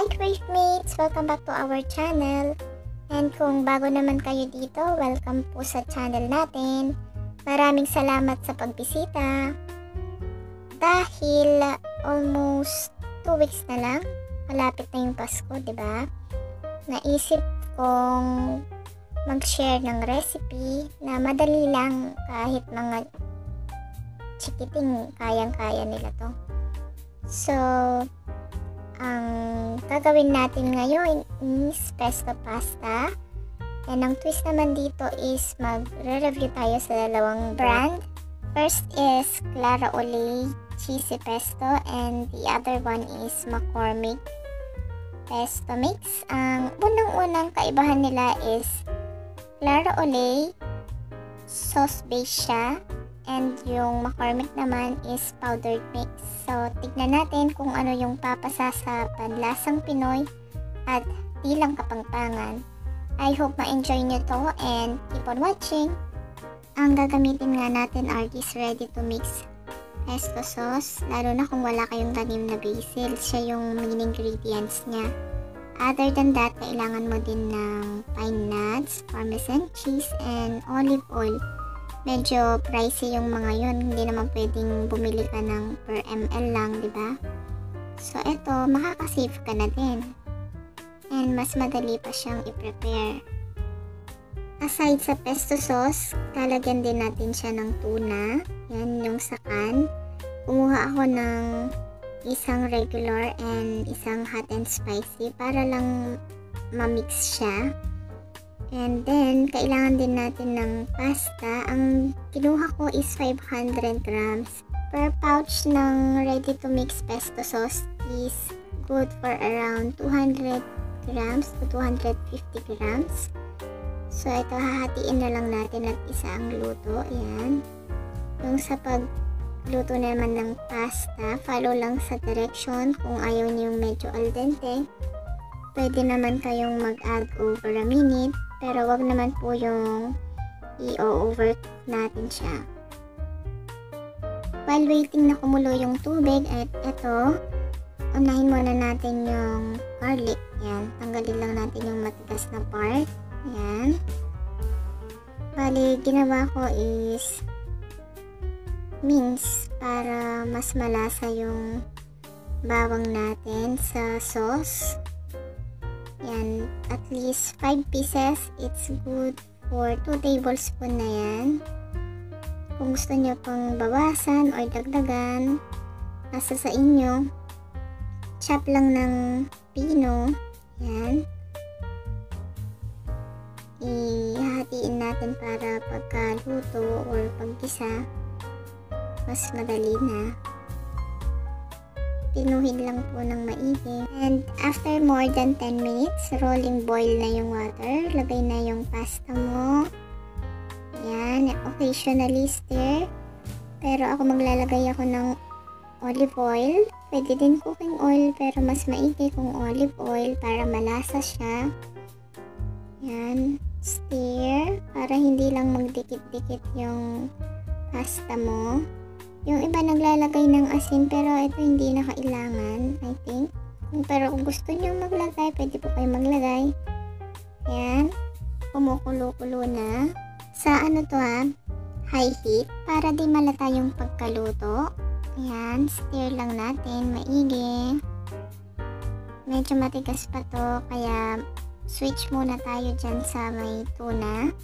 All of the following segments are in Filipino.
Hi Crave! Welcome back to our channel. And kung bago naman kayo dito, welcome po sa channel natin. Maraming salamat sa pagbisita. Dahil almost 2 weeks na lang, malapit na yung Pasko, ba? Naisip kong mag-share ng recipe na madali lang kahit mga chikiting kayang-kaya nila to. So, ang gagawin natin ngayon is pesto pasta. And ang twist naman dito is magre-review tayo sa dalawang brand. First is Clara Olay Cheesy Pesto and the other one is McCormick Pesto Mix. Ang unang-unang kaibahan nila is Clara Olay sauce base siya and yung McCormick naman is powdered mix. So, tignan natin kung ano yung papasa sa panlasang Pinoy at di lang kapangpangan. I hope ma-enjoy nyo to and keep on watching. Ang gagamitin nga natin are these ready to mix pesto sauce, lalo na kung wala kayong tanim na basil. Siya yung main ingredients niya. Other than that, kailangan mo din ng pine nuts, parmesan cheese, and olive oil medyo pricey yung mga yun. Hindi naman pwedeng bumili ka ng per ml lang, di ba? So, ito, makakasave ka na din. And mas madali pa siyang i-prepare. Aside sa pesto sauce, lalagyan din natin siya ng tuna. Yan yung sakan. Kumuha ako ng isang regular and isang hot and spicy para lang ma-mix siya. And then, kailangan din natin ng pasta. Ang kinuha ko is 500 grams. Per pouch ng ready-to-mix pesto sauce is good for around 200 grams to 250 grams. So, ito hahatiin na lang natin at isa ang luto. Ayan. Yung sa pagluto naman ng pasta, follow lang sa direction kung ayaw niyo medyo al dente. Pwede naman kayong mag-add over a minute pero wag naman po yung i-over natin siya. While waiting na kumulo yung tubig at ito, unahin muna natin yung garlic. Yan, tanggalin lang natin yung matigas na part. Yan. Bali, ginawa ko is mince para mas malasa yung bawang natin sa sauce. Yan, at least 5 pieces. It's good for 2 tablespoon na yan. Kung gusto nyo pang bawasan or dagdagan, nasa sa inyo. Chop lang ng pino. Yan. Ihahatiin natin para pagkaluto or pagkisa, mas madali na pinuhin lang po ng maigi. And after more than 10 minutes, rolling boil na yung water. Lagay na yung pasta mo. Yan, occasionally stir. Pero ako maglalagay ako ng olive oil. Pwede din cooking oil pero mas maigi kung olive oil para malasa siya. Yan, stir para hindi lang magdikit-dikit yung pasta mo. Yung iba naglalagay ng asin pero ito hindi na kailangan, I think. Pero kung gusto nyo maglagay, pwede po kayo maglagay. Ayan. Kumukulo-kulo na. Sa ano to ha? High heat. Para di malata yung pagkaluto. Ayan. Stir lang natin. Maigi. Medyo matigas pa to. Kaya switch muna tayo dyan sa may tuna.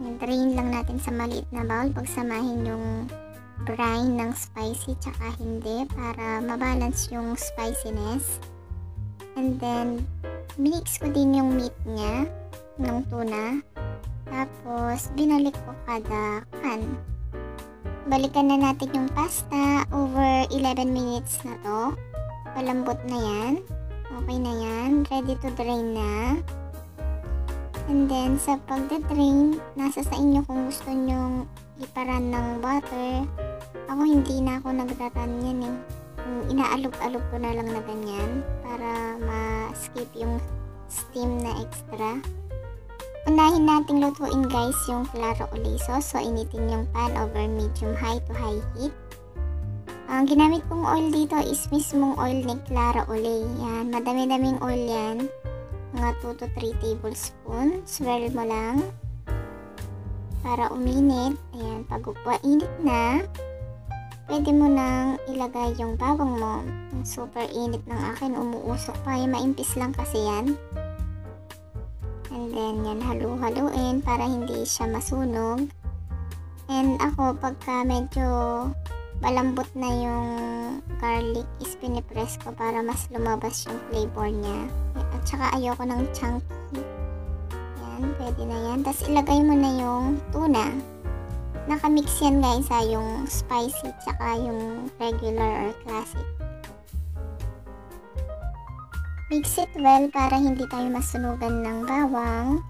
Drain lang natin sa maliit na bowl. Pagsamahin yung brine ng spicy tsaka hindi para mabalance yung spiciness. And then, mix ko din yung meat niya ng tuna. Tapos, binalik ko kada kan. Balikan na natin yung pasta. Over 11 minutes na to. Palambot na yan. Okay na yan. Ready to drain na. And then, sa pagda-drain, nasa sa inyo kung gusto nyong iparan ng butter ako hindi na ako nagraran yan eh. Inaalog-alog ko na lang na ganyan para ma-skip yung steam na extra. Unahin nating lutuin guys yung claro oliso. So initin yung pan over medium high to high heat. Ang ginamit kong oil dito is mismong oil ni Clara Olay. Yan, madami-daming oil yan. Mga 2 to 3 tablespoon. Swirl mo lang. Para uminit. Ayan, pag init na, pwede mo nang ilagay yung bawang mo. Super init ng akin, umuusok pa. Yung maimpis lang kasi yan. And then, yan, halu-haluin para hindi siya masunog. And ako, pagka medyo malambot na yung garlic is pinipress ko para mas lumabas yung flavor niya. At saka ayoko ng chunky. Yan, pwede na yan. Tapos ilagay mo na yung tuna. Nakamix yan guys ha, yung spicy tsaka yung regular or classic. Mix it well para hindi tayo masunugan ng bawang.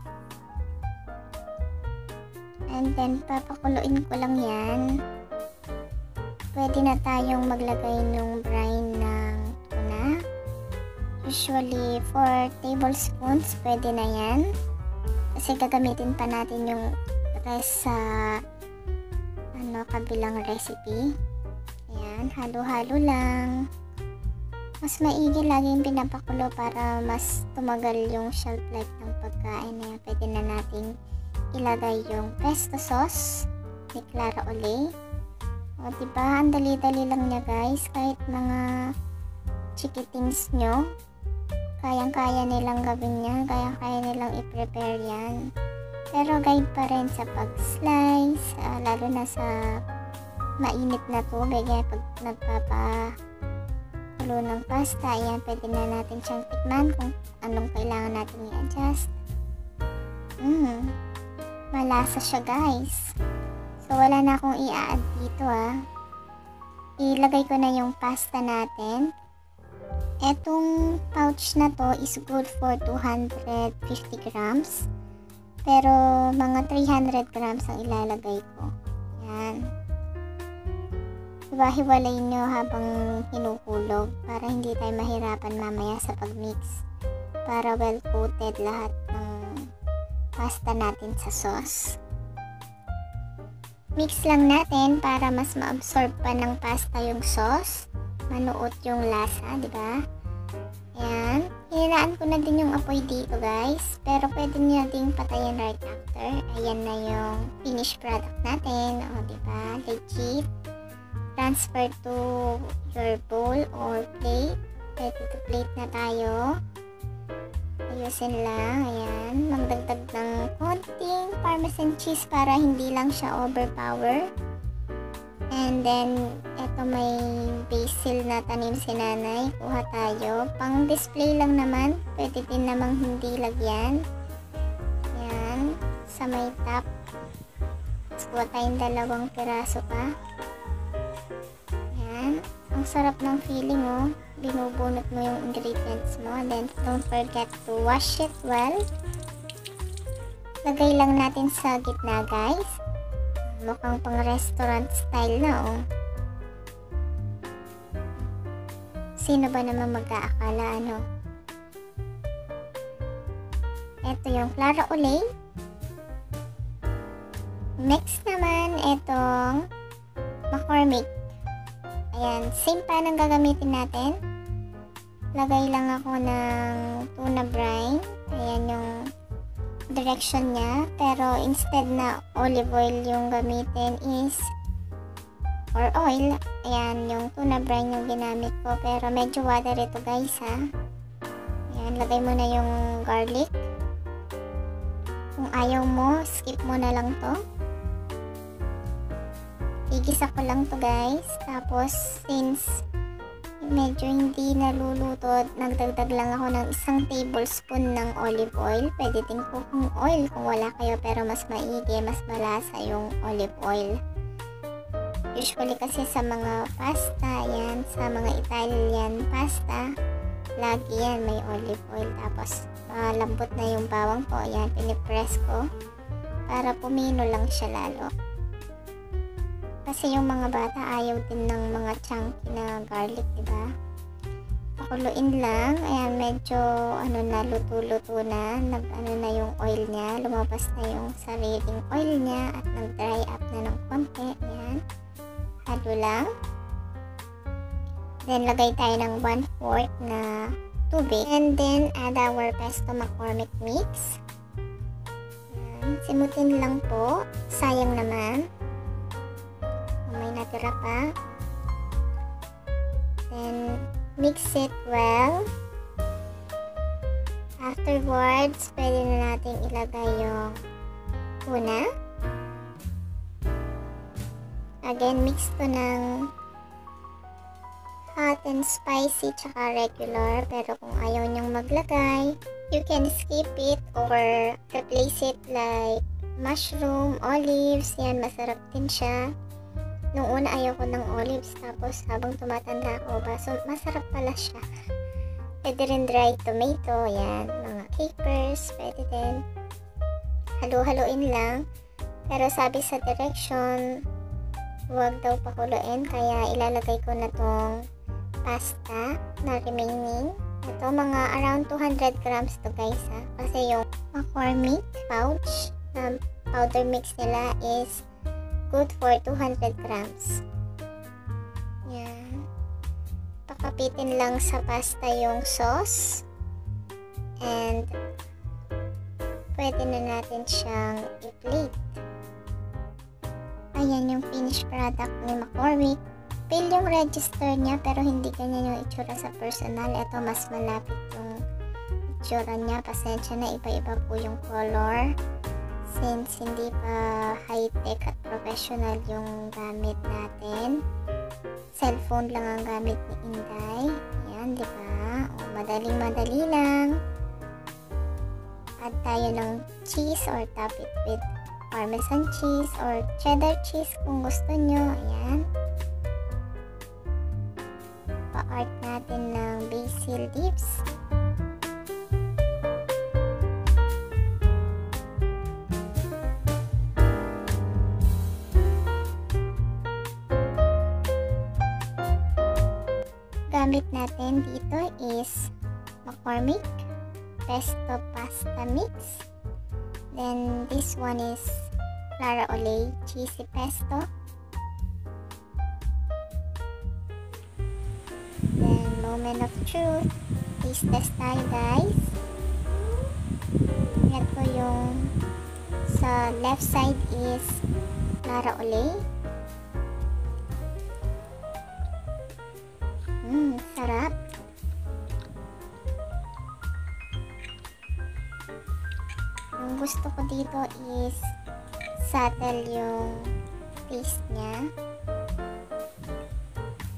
And then, papakuluin ko lang yan pwede na tayong maglagay ng brine ng tuna. Usually, 4 tablespoons, pwede na yan. Kasi gagamitin pa natin yung rest sa ano, kabilang recipe. Ayan, halo-halo lang. Mas maigi lagi yung pinapakulo para mas tumagal yung shelf life ng pagkain. Ayan, pwede na natin ilagay yung pesto sauce ni Clara Olay. O, diba? Ang dali-dali lang niya, guys. Kahit mga chikitings nyo, kayang-kaya nilang gawin yan. Kayang-kaya nilang i-prepare yan. Pero guide pa rin sa pag-slice, uh, lalo na sa mainit na tubig. Yan, pag nagpapakulo ng pasta, yan, pwede na natin siyang tikman kung anong kailangan natin i-adjust. Mmm, malasa siya, guys. So, wala na akong i-add dito ah. Ilagay ko na yung pasta natin. Etong pouch na to is good for 250 grams. Pero mga 300 grams ang ilalagay ko. Yan. Diba, hiwalay nyo habang hinuhulog para hindi tayo mahirapan mamaya sa pagmix. Para well coated lahat ng pasta natin sa sauce. Mix lang natin para mas ma-absorb pa ng pasta yung sauce. Manuot yung lasa, di ba? Ayan. Hiniraan ko na din yung apoy dito, guys. Pero pwede nyo ding patayin right after. Ayan na yung finished product natin. O, di ba? Legit. Transfer to your bowl or plate. Ready to plate na tayo. Ayusin lang. Ayan. Magdagdag ng konting parmesan cheese para hindi lang siya overpower. And then, eto may basil na tanim si nanay. Kuha tayo. Pang display lang naman. Pwede din namang hindi lagyan. Ayan. Sa may top. Tapos kuha tayong dalawang piraso pa. Ayan. Ang sarap ng feeling oh binubunot mo yung ingredients mo. Then, don't forget to wash it well. Lagay lang natin sa gitna, guys. Mukhang pang restaurant style na, oh. Sino ba naman mag-aakala, ano? Ito yung Clara Olay. Next naman, itong McCormick Ayan, same pan ang gagamitin natin. Lagay lang ako ng tuna brine. Ayan yung direction niya. Pero instead na olive oil yung gamitin is or oil. Ayan, yung tuna brine yung ginamit ko. Pero medyo water ito guys ha. Ayan, lagay mo na yung garlic. Kung ayaw mo, skip mo na lang to. Igisa ko lang to guys. Tapos, since medyo hindi naluluto, nagdagdag lang ako ng isang tablespoon ng olive oil. Pwede din cooking oil kung wala kayo pero mas maigi, mas malasa yung olive oil. Usually kasi sa mga pasta, yan, sa mga Italian pasta, lagi yan may olive oil. Tapos, malambot na yung bawang ko. Yan, pinipress ko para pumino lang siya lalo. Kasi yung mga bata ayaw din ng mga chunky na garlic, di ba? Pakuluin lang. Ayan, medyo ano na, luto-luto na. Nag, ano na yung oil niya. Lumabas na yung sariling oil niya at nag-dry up na ng konti. Ayan. Halo lang. Then, lagay tayo ng 1 4 na tubig. And then, add our pesto McCormick mix. Yan. Simutin lang po. Sayang naman. Natira pa. Then, mix it well. Afterwards, pwede na natin ilagay yung tuna. Again, mix to ng hot and spicy tsaka regular. Pero kung ayaw niyang maglagay, you can skip it or replace it like mushroom, olives. Yan, masarap din siya. Nung una ayaw ko ng olives tapos habang tumatanda ako ba, so masarap pala siya. Pwede rin dry tomato, yan, mga capers, pwede din. Halo-haloin lang. Pero sabi sa direction, huwag daw pakuluin, kaya ilalagay ko na tong pasta na remaining. Ito, mga around 200 grams to guys ha. Kasi yung McCormick pouch na powder mix nila is good for 200 grams. Yan. Pakapitin lang sa pasta yung sauce. And pwede na natin siyang i-plate. Ayan yung finished product ni McCormick. Fill yung register niya pero hindi ganyan yung itsura sa personal. Ito mas malapit yung itsura niya. Pasensya na iba-iba po yung color. Since hindi pa high-tech at professional yung gamit natin. Cellphone lang ang gamit ni Inday. Ayan, di ba? O, madaling-madali lang. Add tayo ng cheese or top it with parmesan cheese or cheddar cheese kung gusto nyo. Ayan. Pa-art natin ng basil leaves. Gamit natin dito is McCormick pesto pasta mix. Then this one is Clara Olay cheesy pesto. Then moment of truth. Taste test tayo guys. Ito yung sa left side is Clara Olay. Sarap. Yung gusto ko dito is subtle yung taste niya.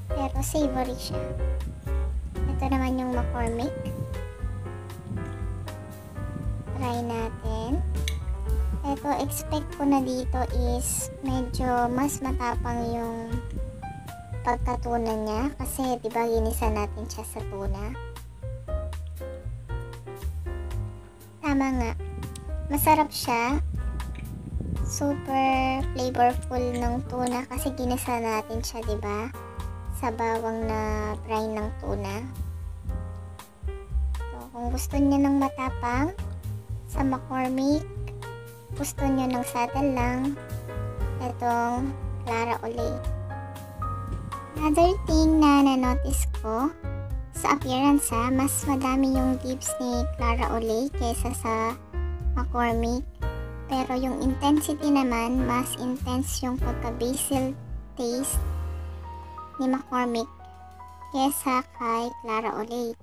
Pero savory siya. Ito naman yung McCormick. Try natin. Ito, expect ko na dito is medyo mas matapang yung pagkatuna niya. Kasi, di ba, ginisa natin siya sa tuna. Tama nga. Masarap siya. Super flavorful ng tuna kasi ginisa natin siya, 'di ba? Sa bawang na brine ng tuna. So, kung gusto niyo ng matapang sa McCormick, gusto niyo ng subtle lang, itong Clara Olay. Another thing na na-notice ko, sa appearance ha, mas madami yung leaves ni Clara Olay kesa sa McCormick. Pero yung intensity naman, mas intense yung pagka-basil taste ni McCormick kesa kay Clara Olay.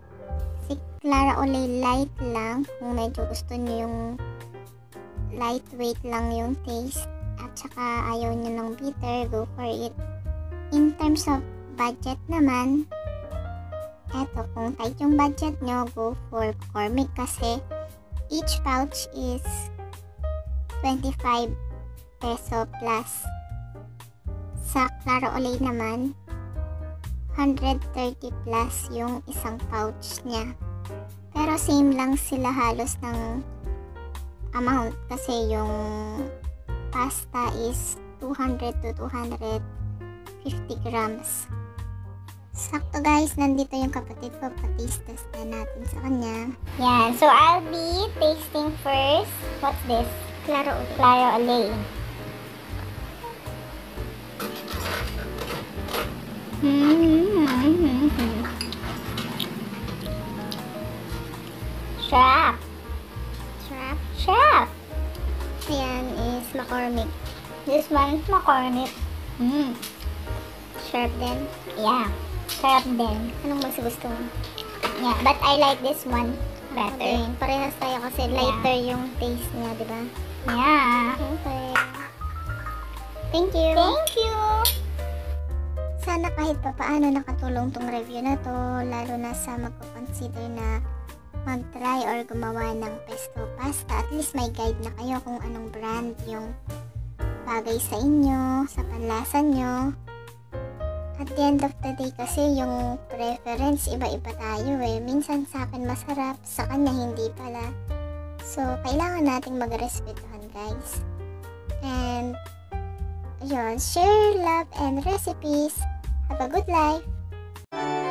Si Clara Olay light lang kung medyo gusto niyo yung lightweight lang yung taste at saka ayaw niyo ng bitter, go for it. In terms of budget naman, eto, kung tight yung budget nyo, go for McCormick kasi each pouch is 25 peso plus. Sa Claro Olay naman, 130 plus yung isang pouch niya. Pero same lang sila halos ng amount kasi yung pasta is 200 to 250 grams. Sakto guys, nandito yung kapatid ko. Pa-taste test na natin sa kanya. Yan, so I'll be tasting first. What's this? Claro Olay. Claro Olay. Mhm. Sharp. Sharp? Sharp. Ayan is McCormick. This one is McCormick. Mm. Sharp din? Yeah. Sharp din. Anong mas gusto mo? Yeah, but I like this one better. Okay, parehas tayo kasi lighter yung taste niya, di ba? Yeah. Okay. Thank you. Thank you. Sana kahit pa paano nakatulong tong review na to, lalo na sa magko-consider na mag-try or gumawa ng pesto pasta. At least may guide na kayo kung anong brand yung bagay sa inyo, sa panlasa nyo. At the end of the day kasi yung preference iba-iba tayo eh. Minsan sa akin masarap, sa kanya hindi pala. So, kailangan nating magrespetuhan guys. And, yun, share love and recipes. Have a good life!